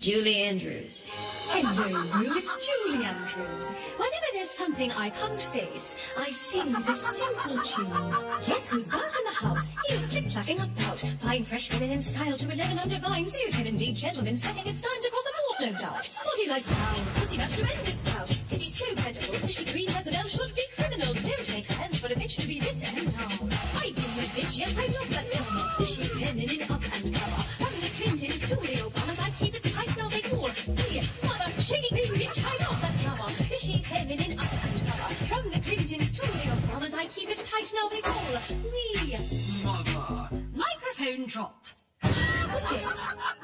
Julie Andrews. Hello, it's Julie Andrews. Whenever there's something I can't face, I sing this simple tune. Guess who's back in the house? Here's click-clacking about. Fine, fresh, feminine style to 11 on divine. So you can indeed, gentlemen, setting its times across the board, no doubt. Body like brown, pussy much tremendous spout. Titty so plentiful, fishy green Jezebel should be criminal. Don't make sense for a bitch to be this town. I deal with bitch, yes, I love that term. Fishy feminine up and cover. now they call me Mother. Microphone drop. Ah,